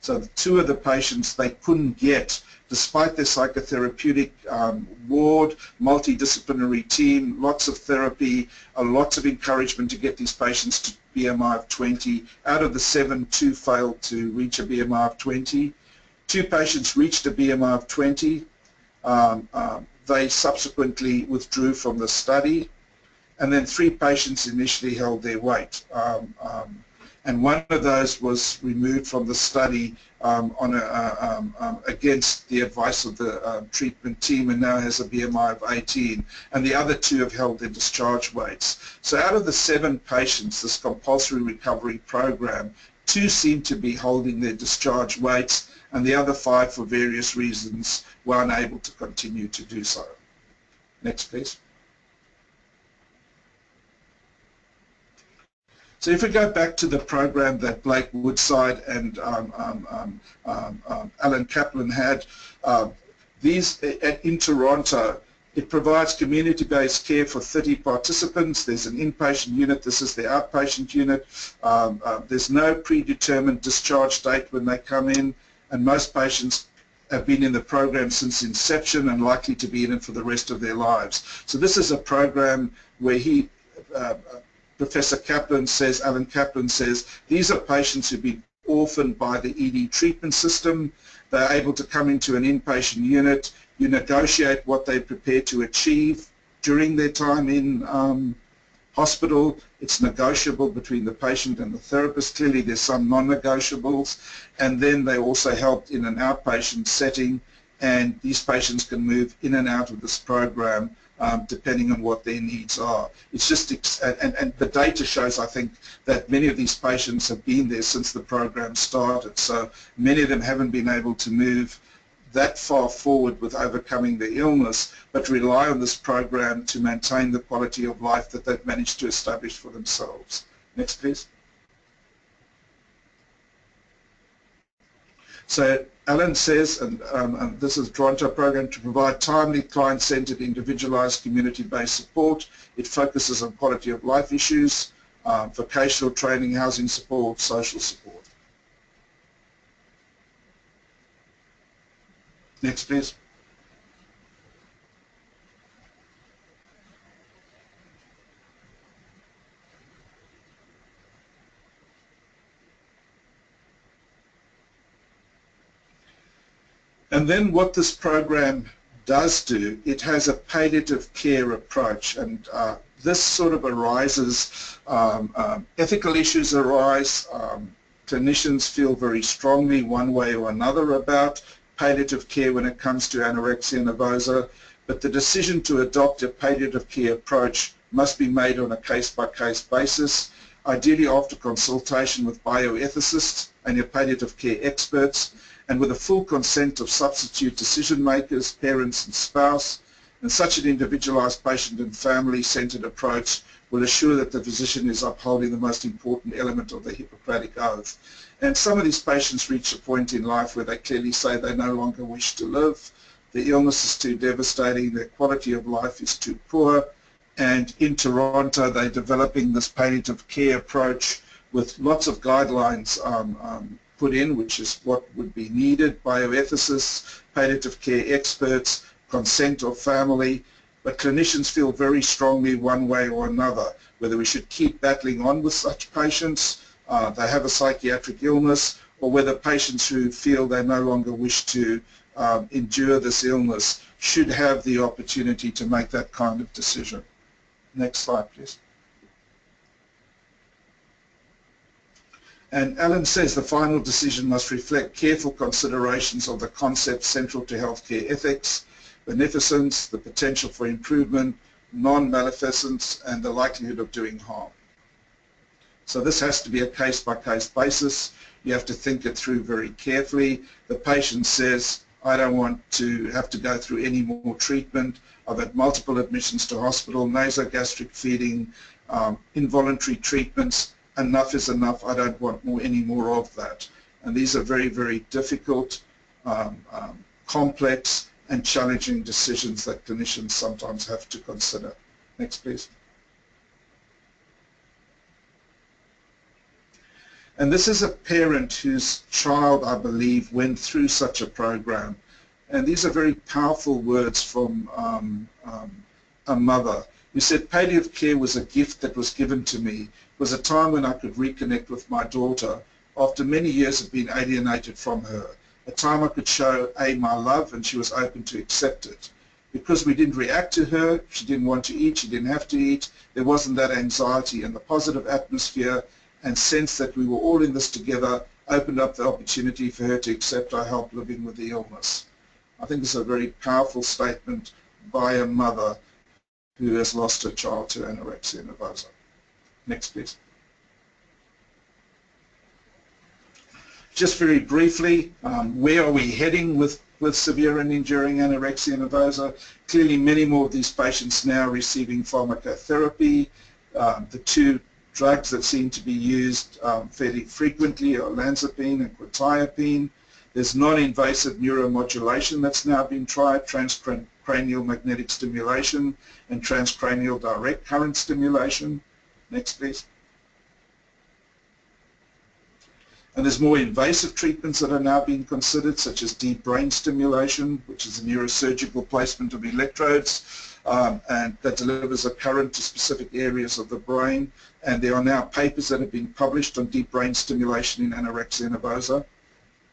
Speaker 2: So the two of the patients they couldn't get, despite their psychotherapeutic um, ward, multidisciplinary team, lots of therapy, uh, lots of encouragement to get these patients to BMI of 20. Out of the seven, two failed to reach a BMI of 20. Two patients reached a BMI of 20. Um, uh, they subsequently withdrew from the study and then three patients initially held their weight. Um, um, and one of those was removed from the study um, on a, uh, um, um, against the advice of the uh, treatment team and now has a BMI of 18 and the other two have held their discharge weights. So out of the seven patients, this compulsory recovery program, two seem to be holding their discharge weights and the other five for various reasons were unable to continue to do so. Next please. So if we go back to the program that Blake Woodside and um, um, um, um, um Alan Kaplan had, These in Toronto, it provides community-based care for 30 participants. There's an inpatient unit. This is the outpatient unit. Um, uh, there's no predetermined discharge date when they come in, and most patients have been in the program since inception and likely to be in it for the rest of their lives. So this is a program where he, uh, Professor Kaplan says, Alan Kaplan says, these are patients who've been orphaned by the ED treatment system. They're able to come into an inpatient unit. You negotiate what they're prepared to achieve during their time in um, hospital. It's negotiable between the patient and the therapist. Clearly there's some non-negotiables. And then they also helped in an outpatient setting and these patients can move in and out of this program um, depending on what their needs are. It's just, and, and the data shows, I think, that many of these patients have been there since the program started. So many of them haven't been able to move that far forward with overcoming the illness, but rely on this program to maintain the quality of life that they've managed to establish for themselves. Next, please. So Alan says, and, um, and this is Toronto program, to provide timely, client-centered, individualized, community-based support. It focuses on quality of life issues, um, vocational training, housing support, social support. Next, please. And then what this program does do, it has a palliative care approach. And uh, this sort of arises, um, um, ethical issues arise, um, clinicians feel very strongly one way or another about palliative care when it comes to anorexia nervosa, but the decision to adopt a palliative care approach must be made on a case-by-case -case basis, ideally after consultation with bioethicists and your palliative care experts, and with the full consent of substitute decision makers, parents and spouse, and such an individualized patient and family-centered approach will assure that the physician is upholding the most important element of the Hippocratic Oath. And some of these patients reach a point in life where they clearly say they no longer wish to live. The illness is too devastating, their quality of life is too poor, and in Toronto they're developing this palliative care approach with lots of guidelines um, um, put in, which is what would be needed, bioethicists, palliative care experts, consent of family, but clinicians feel very strongly one way or another, whether we should keep battling on with such patients uh, they have a psychiatric illness, or whether patients who feel they no longer wish to um, endure this illness should have the opportunity to make that kind of decision. Next slide, please. And Alan says the final decision must reflect careful considerations of the concepts central to healthcare ethics, beneficence, the potential for improvement, non-maleficence, and the likelihood of doing harm. So this has to be a case-by-case -case basis. You have to think it through very carefully. The patient says, I don't want to have to go through any more treatment. I've had multiple admissions to hospital, nasogastric feeding, um, involuntary treatments. Enough is enough. I don't want more, any more of that. And these are very, very difficult, um, um, complex, and challenging decisions that clinicians sometimes have to consider. Next, please. And this is a parent whose child, I believe, went through such a program. And these are very powerful words from um, um, a mother who said palliative care was a gift that was given to me. Was a time when I could reconnect with my daughter after many years of being alienated from her. A time I could show A, my love, and she was open to accept it. Because we didn't react to her, she didn't want to eat, she didn't have to eat, there wasn't that anxiety and the positive atmosphere and sense that we were all in this together opened up the opportunity for her to accept our help living with the illness. I think it's a very powerful statement by a mother who has lost her child to anorexia nervosa. Next, please. Just very briefly, um, where are we heading with, with severe and enduring anorexia nervosa? Clearly, many more of these patients now receiving pharmacotherapy. Um, the two drugs that seem to be used um, fairly frequently are olanzapine and quetiapine. There's non-invasive neuromodulation that's now been tried, transcranial magnetic stimulation and transcranial direct current stimulation. Next, please. And there's more invasive treatments that are now being considered, such as deep brain stimulation, which is a neurosurgical placement of electrodes, um, and that delivers a current to specific areas of the brain. And there are now papers that have been published on deep brain stimulation in anorexia nervosa.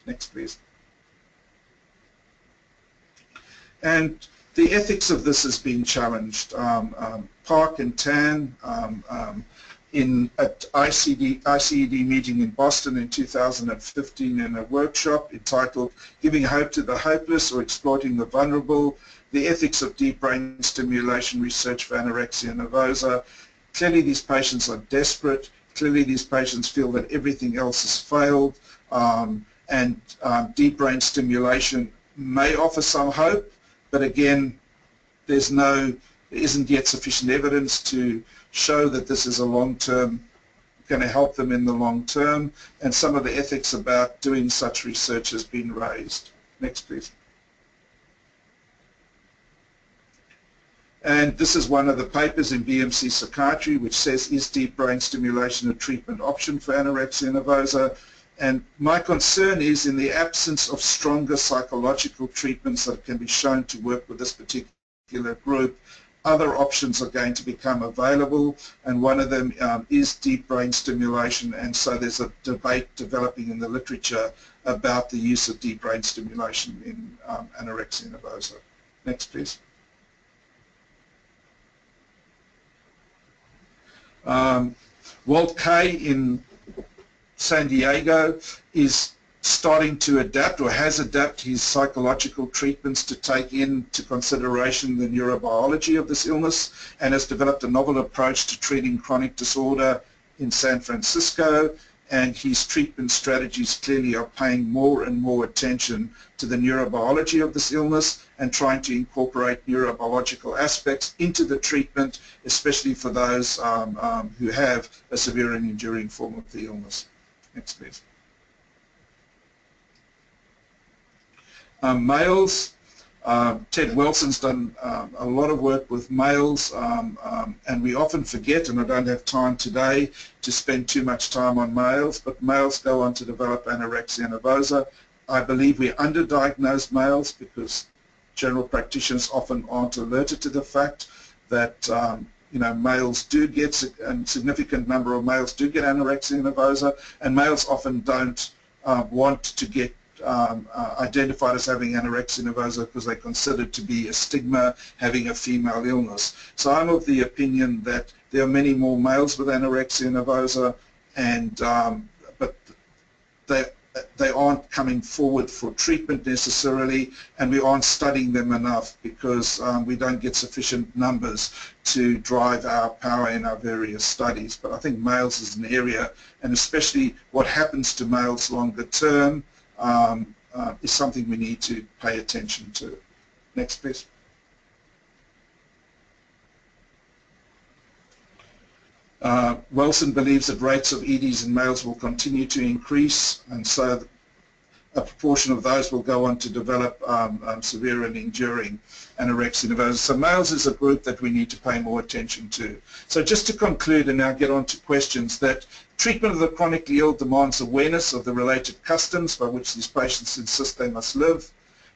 Speaker 2: Next, please. And the ethics of this has been challenged. Um, um, Park and Tan um, um in at ICD, ICED meeting in Boston in 2015 in a workshop entitled Giving Hope to the Hopeless or Exploiting the Vulnerable, the Ethics of Deep Brain Stimulation Research for Anorexia Nervosa. Clearly these patients are desperate. Clearly these patients feel that everything else has failed um, and um, deep brain stimulation may offer some hope, but again, there's no, isn't yet sufficient evidence to show that this is a long-term, going to help them in the long term, and some of the ethics about doing such research has been raised. Next, please. And this is one of the papers in BMC Psychiatry which says, is deep brain stimulation a treatment option for anorexia nervosa? And my concern is in the absence of stronger psychological treatments that can be shown to work with this particular group, other options are going to become available and one of them um, is deep brain stimulation and so there's a debate developing in the literature about the use of deep brain stimulation in um, anorexia nervosa. Next please. Um, Walt Kaye in San Diego is starting to adapt or has adapted his psychological treatments to take into consideration the neurobiology of this illness and has developed a novel approach to treating chronic disorder in San Francisco and his treatment strategies clearly are paying more and more attention to the neurobiology of this illness and trying to incorporate neurobiological aspects into the treatment, especially for those um, um, who have a severe and enduring form of the illness. Next, please. Um, males, uh, Ted Weltzin's done um, a lot of work with males um, um, and we often forget, and I don't have time today to spend too much time on males, but males go on to develop anorexia nervosa. I believe we underdiagnose males because general practitioners often aren't alerted to the fact that um, you know, males do get, a significant number of males do get anorexia nervosa, and males often don't uh, want to get um, uh, identified as having anorexia nervosa because they're considered to be a stigma having a female illness. So I'm of the opinion that there are many more males with anorexia nervosa and um, but they they aren't coming forward for treatment necessarily and we aren't studying them enough because um, we don't get sufficient numbers to drive our power in our various studies. But I think males is an area and especially what happens to males longer term um, uh, is something we need to pay attention to. Next please. Uh, Weltzin believes that rates of EDs in males will continue to increase and so a proportion of those will go on to develop um, um, severe and enduring anorexia nervosa. So males is a group that we need to pay more attention to. So just to conclude and now get on to questions that treatment of the chronically ill demands awareness of the related customs by which these patients insist they must live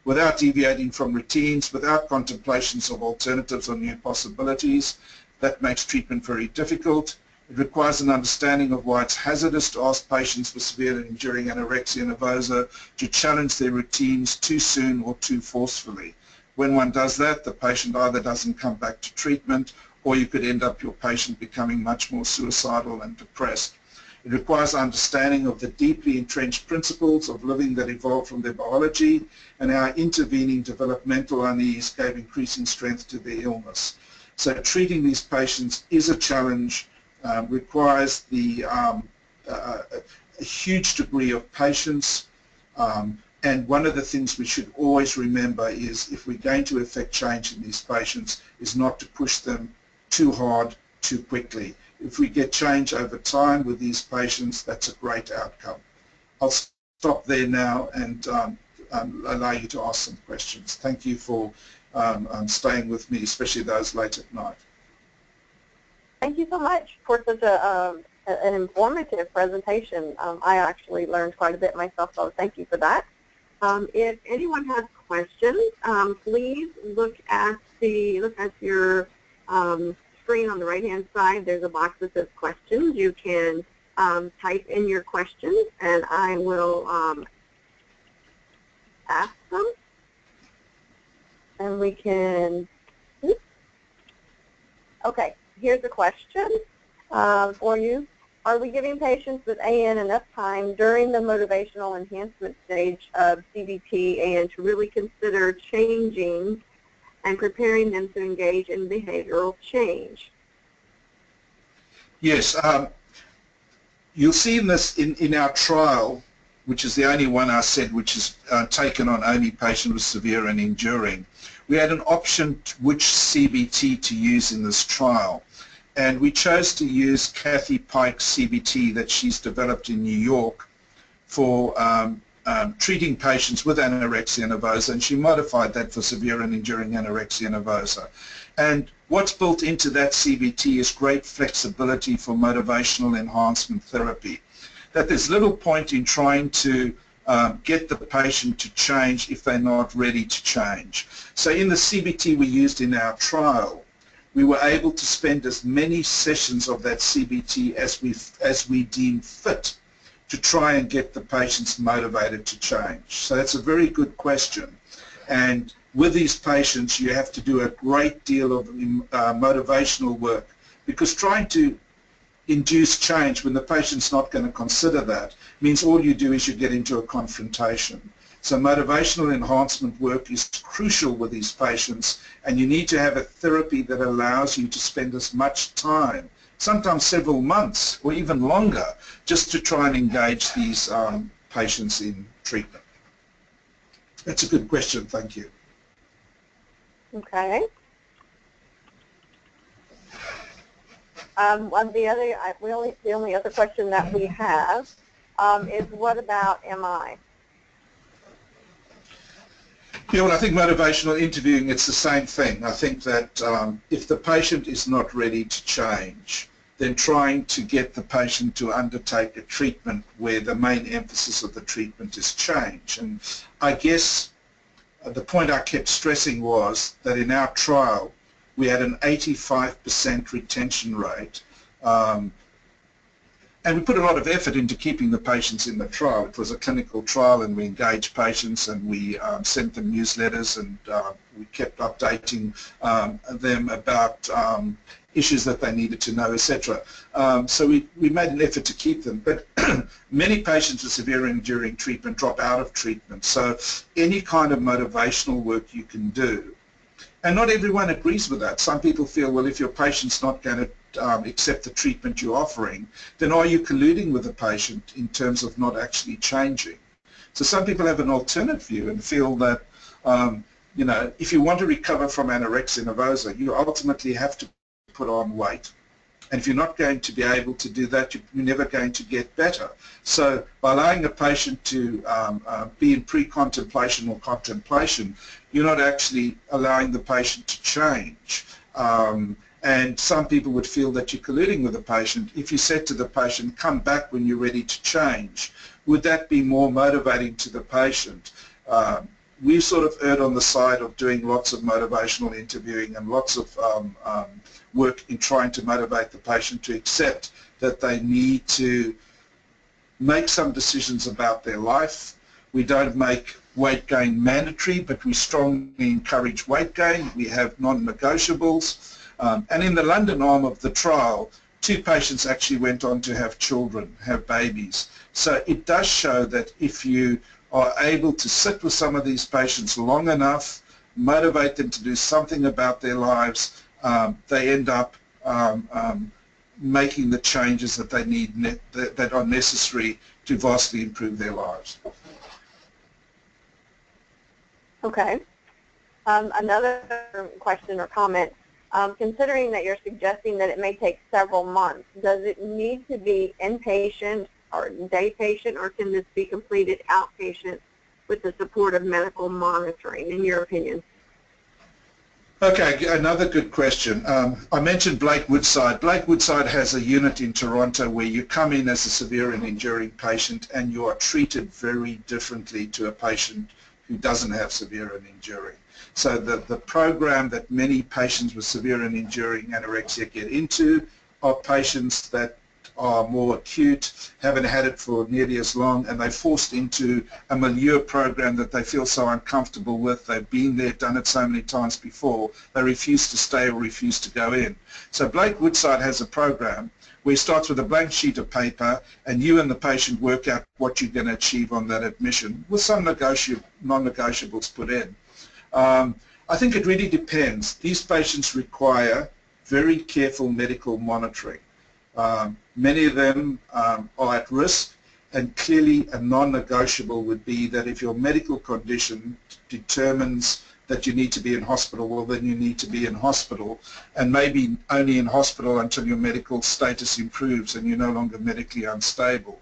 Speaker 2: without deviating from routines, without contemplations of alternatives or new possibilities, that makes treatment very difficult. It requires an understanding of why it's hazardous to ask patients with severe and enduring anorexia nervosa to challenge their routines too soon or too forcefully. When one does that, the patient either doesn't come back to treatment or you could end up your patient becoming much more suicidal and depressed. It requires understanding of the deeply entrenched principles of living that evolve from their biology and how intervening developmental unease gave increasing strength to their illness. So treating these patients is a challenge, uh, requires the um, uh, a huge degree of patience, um, and one of the things we should always remember is if we're going to effect change in these patients is not to push them too hard too quickly. If we get change over time with these patients, that's a great outcome. I'll stop there now and um, um, allow you to ask some questions. Thank you for um, um, staying with me, especially those late at night.
Speaker 1: Thank you so much for such a, um, an informative presentation. Um, I actually learned quite a bit myself, so thank you for that. Um, if anyone has questions, um, please look at the look at your um, screen on the right-hand side. There's a box that says questions. You can um, type in your questions, and I will ask them. And we can, okay, here's a question uh, for you. Are we giving patients with AN enough time during the motivational enhancement stage of CBT and to really consider changing and preparing them to engage in behavioral change?
Speaker 2: Yes, um, you'll see in this in, in our trial, which is the only one I said which is uh, taken on only patients with severe and enduring, we had an option which CBT to use in this trial and we chose to use Kathy Pike's CBT that she's developed in New York for um, um, treating patients with anorexia nervosa, and she modified that for severe and enduring anorexia nervosa. And what's built into that CBT is great flexibility for motivational enhancement therapy. That there's little point in trying to um, get the patient to change if they're not ready to change. So in the CBT we used in our trial, we were able to spend as many sessions of that CBT as we, as we deem fit to try and get the patients motivated to change. So that's a very good question. And with these patients, you have to do a great deal of uh, motivational work because trying to induce change when the patient's not going to consider that means all you do is you get into a confrontation. So motivational enhancement work is crucial with these patients and you need to have a therapy that allows you to spend as much time, sometimes several months or even longer, just to try and engage these um, patients in treatment. That's a good question, thank you.
Speaker 1: Okay. Um, one the other, I, we only, the only other question that we have um, is what about MI?
Speaker 2: Yeah, well, I think motivational interviewing, it's the same thing. I think that um, if the patient is not ready to change, then trying to get the patient to undertake a treatment where the main emphasis of the treatment is change. And I guess uh, the point I kept stressing was that in our trial, we had an 85% retention rate um, and we put a lot of effort into keeping the patients in the trial. It was a clinical trial and we engaged patients and we um, sent them newsletters and uh, we kept updating um, them about um, issues that they needed to know, etc. Um, so we, we made an effort to keep them. But many patients with severe enduring treatment drop out of treatment. So any kind of motivational work you can do and not everyone agrees with that. Some people feel, well, if your patient's not going to um, accept the treatment you're offering, then are you colluding with the patient in terms of not actually changing? So some people have an alternate view and feel that, um, you know, if you want to recover from anorexia nervosa, you ultimately have to put on weight. And if you're not going to be able to do that, you're never going to get better. So by allowing a patient to um, uh, be in pre-contemplation or contemplation, you're not actually allowing the patient to change. Um, and some people would feel that you're colluding with the patient. If you said to the patient, come back when you're ready to change, would that be more motivating to the patient? Um, we sort of erred on the side of doing lots of motivational interviewing and lots of um, um, work in trying to motivate the patient to accept that they need to make some decisions about their life. We don't make weight gain mandatory, but we strongly encourage weight gain. We have non-negotiables. Um, and in the London arm of the trial, two patients actually went on to have children, have babies. So it does show that if you are able to sit with some of these patients long enough, motivate them to do something about their lives, um, they end up um, um, making the changes that they need that, that are necessary to vastly improve their lives.
Speaker 1: Okay. Um, another question or comment um, considering that you're suggesting that it may take several months, does it need to be inpatient or day patient, or can this be completed outpatient with the support of medical monitoring, in your opinion?
Speaker 2: Okay, another good question. Um, I mentioned Blake Woodside. Blake Woodside has a unit in Toronto where you come in as a severe and enduring patient and you are treated very differently to a patient who doesn't have severe and enduring. So the, the program that many patients with severe and enduring anorexia get into are patients that are more acute, haven't had it for nearly as long, and they're forced into a milieu program that they feel so uncomfortable with. They've been there, done it so many times before, they refuse to stay or refuse to go in. So Blake Woodside has a program where it starts with a blank sheet of paper and you and the patient work out what you're going to achieve on that admission with some non-negotiables put in. Um, I think it really depends. These patients require very careful medical monitoring. Um, many of them um, are at risk and clearly a non-negotiable would be that if your medical condition determines that you need to be in hospital, well then you need to be in hospital and maybe only in hospital until your medical status improves and you're no longer medically unstable.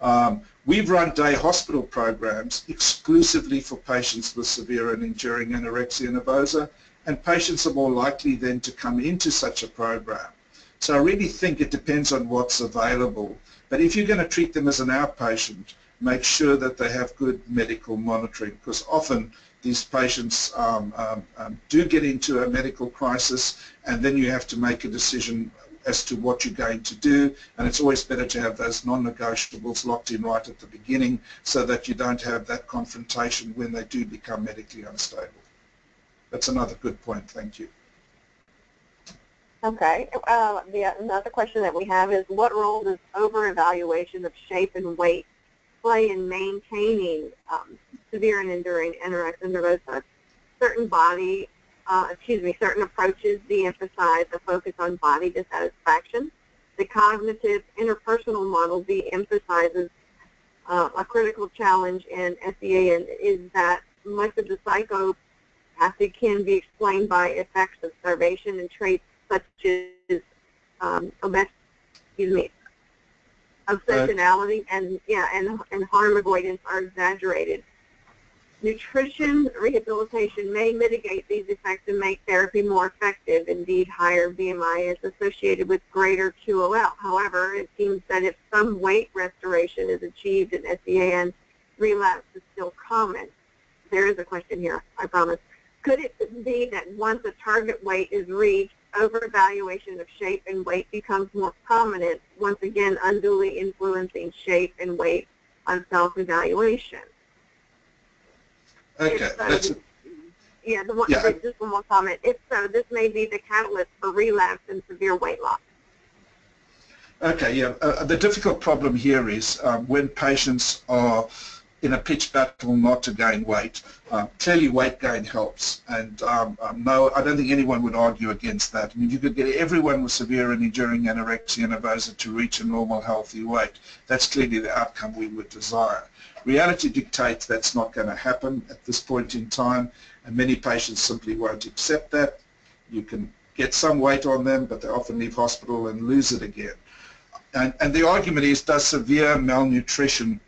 Speaker 2: Um, we've run day hospital programs exclusively for patients with severe and enduring anorexia nervosa and patients are more likely then to come into such a program. So I really think it depends on what's available. But if you're going to treat them as an outpatient, make sure that they have good medical monitoring because often these patients um, um, um, do get into a medical crisis and then you have to make a decision as to what you're going to do and it's always better to have those non-negotiables locked in right at the beginning so that you don't have that confrontation when they do become medically unstable. That's another good point. Thank you.
Speaker 1: Okay. Uh, the, another question that we have is what role does over-evaluation of shape and weight play in maintaining um, severe and enduring anorexia nervosa? Certain body, uh, excuse me, certain approaches de-emphasize the focus on body dissatisfaction. The cognitive interpersonal model de-emphasizes uh, a critical challenge in SEA and is that much of the psychopathy can be explained by effects of starvation and traits such as um, excuse me, obsessionality and yeah, and and harm avoidance are exaggerated. Nutrition rehabilitation may mitigate these effects and make therapy more effective. Indeed, higher BMI is associated with greater QOL. However, it seems that if some weight restoration is achieved in SEAN, relapse is still common. There is a question here, I promise. Could it be that once a target weight is reached, over-evaluation of shape and weight becomes more prominent, once again unduly influencing shape and weight on self-evaluation.
Speaker 2: Okay, so, that's a,
Speaker 1: yeah, the one, yeah. just one more comment. If so, this may be the catalyst for relapse and severe weight loss.
Speaker 2: Okay, yeah. Uh, the difficult problem here is um, when patients are in a pitch battle not to gain weight. Uh, clearly weight gain helps and um, um, no, I don't think anyone would argue against that. I mean, you could get everyone with severe and enduring anorexia nervosa to reach a normal healthy weight. That's clearly the outcome we would desire. Reality dictates that's not going to happen at this point in time and many patients simply won't accept that. You can get some weight on them but they often leave hospital and lose it again. And, and the argument is does severe malnutrition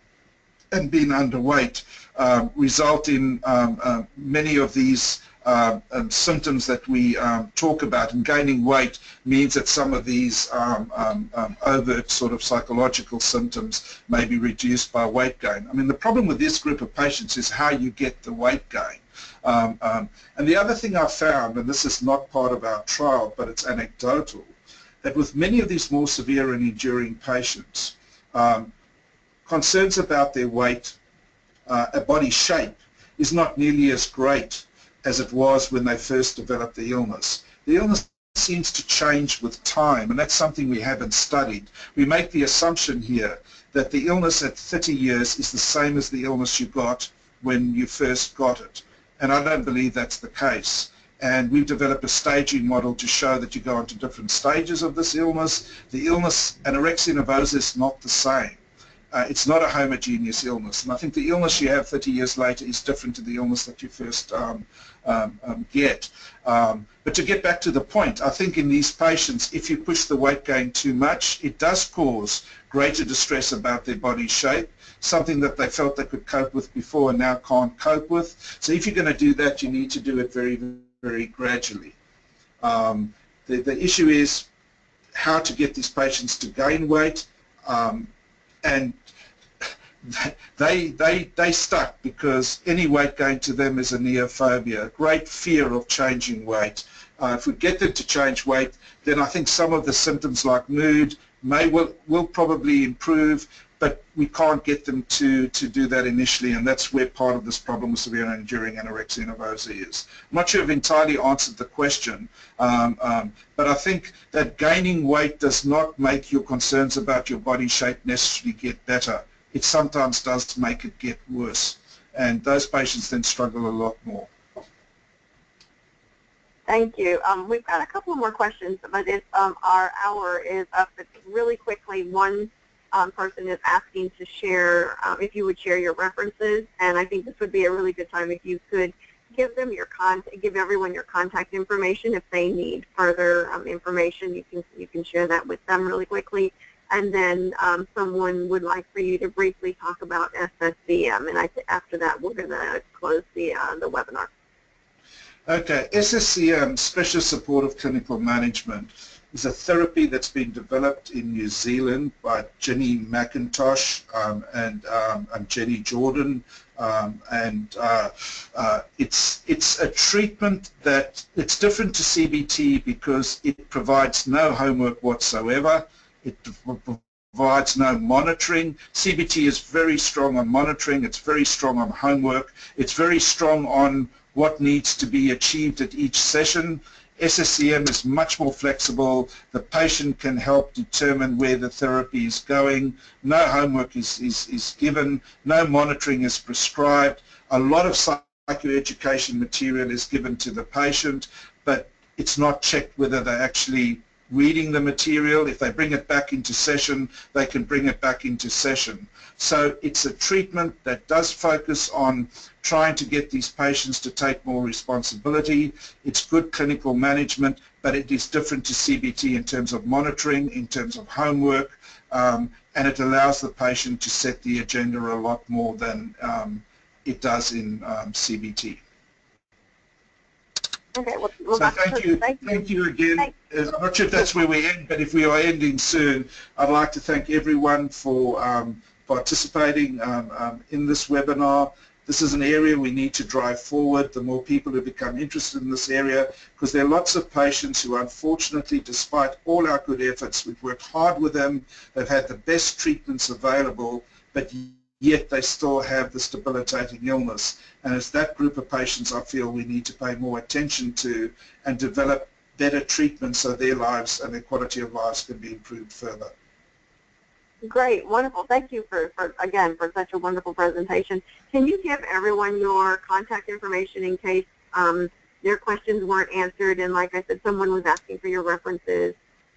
Speaker 2: and being underweight uh, result in um, uh, many of these uh, um, symptoms that we um, talk about and gaining weight means that some of these um, um, um, overt sort of psychological symptoms may be reduced by weight gain. I mean the problem with this group of patients is how you get the weight gain. and the other thing I found, and this is not part of our trial but it's anecdotal, that with many of these more severe and enduring patients, um, concerns about their weight, uh, body shape, is not nearly as great as it was when they first developed the illness. The illness seems to change with time, and that's something we haven't studied. We make the assumption here that the illness at 30 years is the same as the illness you got when you first got it, and I don't believe that's the case. And we've developed a staging model to show that you go into different stages of this illness. The illness, anorexia nervosa, is not the same Uh, it's not a homogeneous illness. And I think the illness you have 30 years later is different to the illness that you first um, um, um, get. Um, but to get back to the point, I think in these patients, if you push the weight gain too much, it does cause greater distress about their body shape, something that they felt they could cope with before and now can't cope with. So if you're going to do that, you need to do it very, very gradually. Um, the, the issue is how to get these patients to gain weight um, and they they they stuck because any weight gain to them is a neophobia, a great fear of changing weight. Uh, if we get them to change weight, then I think some of the symptoms like mood may will will probably improve, but we can't get them to to do that initially, and that's where part of this problem with severe and enduring anorexia nervosa is. I'm not sure I've entirely answered the question, um, um, but I think that gaining weight does not make your concerns about your body shape necessarily get better it sometimes does make it get worse. And those patients then struggle a lot more.
Speaker 1: Thank you. Um, we've got a couple more questions, but if um, our hour is up, but really quickly, one um, person is asking to share, um, if you would share your references, and I think this would be a really good time if you could give them your contact, give everyone your contact information. If they need further um, information, you can you can share that with them really quickly and then um, someone would like for you to briefly talk about SSCM, and I, after that we're going to close the, uh, the webinar.
Speaker 2: Okay, SSCM, Special Supportive Clinical Management, is a therapy that's been developed in New Zealand by Jenny McIntosh um, and, um, and Jenny Jordan, um, and uh, uh, it's it's a treatment that it's different to CBT because it provides no homework whatsoever. It provides no monitoring. CBT is very strong on monitoring. It's very strong on homework. It's very strong on what needs to be achieved at each session. SSCM is much more flexible. The patient can help determine where the therapy is going. No homework is, is, is given. No monitoring is prescribed. A lot of psychoeducation material is given to the patient, but it's not checked whether they actually reading the material. If they bring it back into session, they can bring it back into session. So it's a treatment that does focus on trying to get these patients to take more responsibility. It's good clinical management, but it is different to CBT in terms of monitoring, in terms of homework, um, and it allows the patient to set the agenda a lot more than um, it does in um, CBT.
Speaker 1: Okay, well, well
Speaker 2: So thank you,
Speaker 1: thank you.
Speaker 2: thank you again.
Speaker 1: Thank-
Speaker 2: I'm not sure if that's where we end, but if we are ending soon, I'd like to thank everyone for um, participating um, um, in this webinar. This is an area we need to drive forward, the more people who become interested in this area, because there are lots of patients who unfortunately, despite all our good efforts, we've worked hard with them, they've had the best treatments available, but yet they still have this debilitating illness. And it's that group of patients I feel we need to pay more attention to and develop better treatment so their lives and their quality of lives can be improved further.
Speaker 1: Great, wonderful. Thank you for, for, again, for such a wonderful presentation. Can you give everyone your contact information in case um, their questions weren't answered? And like I said, someone was asking for your references.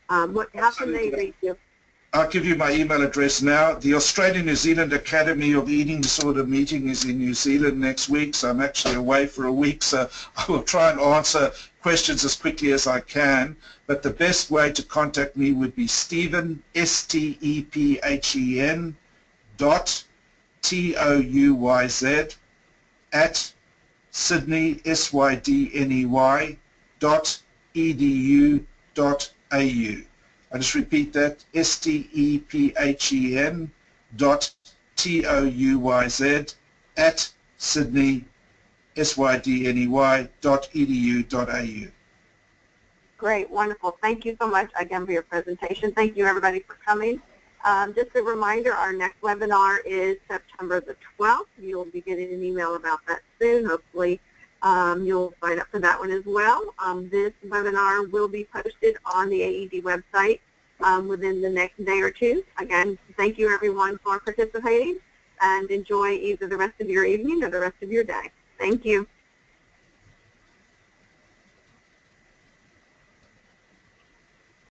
Speaker 1: Um, what, how can they reach you?
Speaker 2: I'll give you my email address now. The Australian New Zealand Academy of Eating Disorder meeting is in New Zealand next week, so I'm actually away for a week, so I will try and answer questions as quickly as I can. But the best way to contact me would be Stephen, S-T-E-P-H-E-N dot T-O-U-Y-Z at Sydney, S-Y-D-N-E-Y dot E-D-U dot A-U. I just repeat that, S-T-E-P-H-E-N dot T-O-U-Y-Z at Sydney, S-Y-D-N-E-Y dot E-D-U dot A-U.
Speaker 1: Great, wonderful. Thank you so much again for your presentation. Thank you everybody for coming. Um, just a reminder, our next webinar is September the 12th. You'll be getting an email about that soon. Hopefully um, you'll sign up for that one as well. Um, this webinar will be posted on the AED website um, within the next day or two. Again, thank you everyone for participating and enjoy either the rest of your evening or the rest of your day. Thank you.